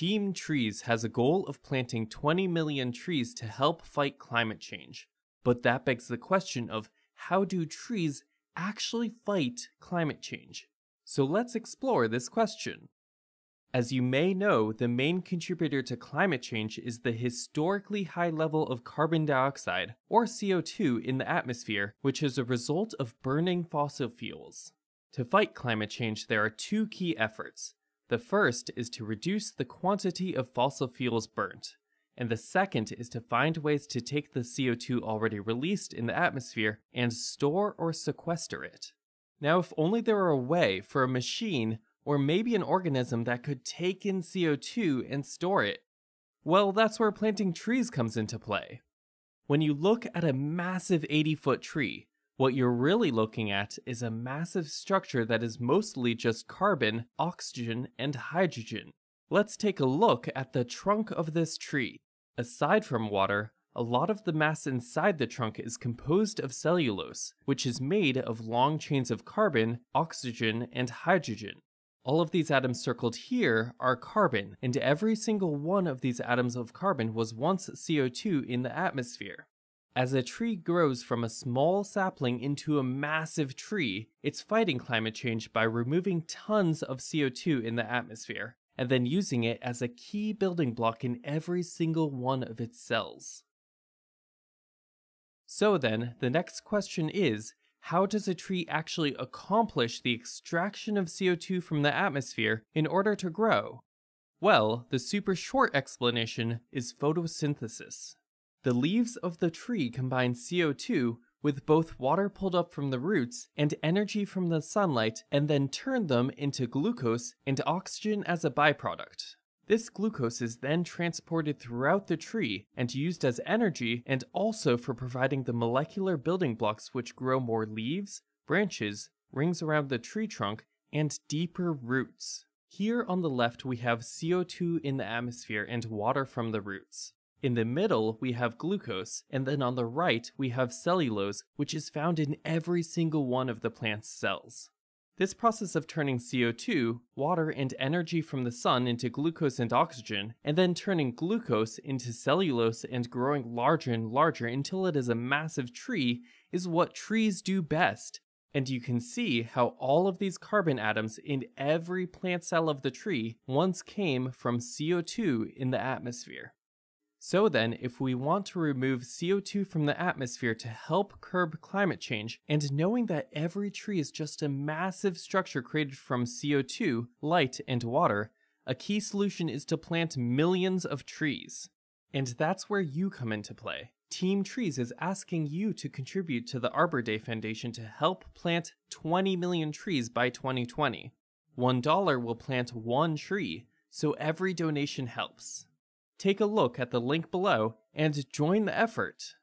Team Trees has a goal of planting 20 million trees to help fight climate change. But that begs the question of how do trees actually fight climate change? So let's explore this question. As you may know, the main contributor to climate change is the historically high level of carbon dioxide, or CO2, in the atmosphere, which is a result of burning fossil fuels. To fight climate change, there are two key efforts. The first is to reduce the quantity of fossil fuels burnt, and the second is to find ways to take the CO2 already released in the atmosphere and store or sequester it. Now, if only there were a way for a machine or maybe an organism that could take in CO2 and store it. Well, that's where planting trees comes into play. When you look at a massive 80 foot tree, what you're really looking at is a massive structure that is mostly just carbon, oxygen, and hydrogen. Let's take a look at the trunk of this tree. Aside from water, a lot of the mass inside the trunk is composed of cellulose, which is made of long chains of carbon, oxygen, and hydrogen. All of these atoms circled here are carbon, and every single one of these atoms of carbon was once CO2 in the atmosphere. As a tree grows from a small sapling into a massive tree, it's fighting climate change by removing tons of CO2 in the atmosphere, and then using it as a key building block in every single one of its cells. So then, the next question is how does a tree actually accomplish the extraction of CO2 from the atmosphere in order to grow? Well, the super short explanation is photosynthesis. The leaves of the tree combine CO2 with both water pulled up from the roots and energy from the sunlight and then turn them into glucose and oxygen as a byproduct. This glucose is then transported throughout the tree and used as energy and also for providing the molecular building blocks which grow more leaves, branches, rings around the tree trunk, and deeper roots. Here on the left we have CO2 in the atmosphere and water from the roots. In the middle, we have glucose, and then on the right, we have cellulose, which is found in every single one of the plant's cells. This process of turning CO2, water, and energy from the sun into glucose and oxygen, and then turning glucose into cellulose and growing larger and larger until it is a massive tree, is what trees do best. And you can see how all of these carbon atoms in every plant cell of the tree once came from CO2 in the atmosphere. So then, if we want to remove CO2 from the atmosphere to help curb climate change, and knowing that every tree is just a massive structure created from CO2, light, and water, a key solution is to plant millions of trees. And that's where you come into play. Team Trees is asking you to contribute to the Arbor Day Foundation to help plant 20 million trees by 2020. $1 will plant one tree, so every donation helps take a look at the link below and join the effort.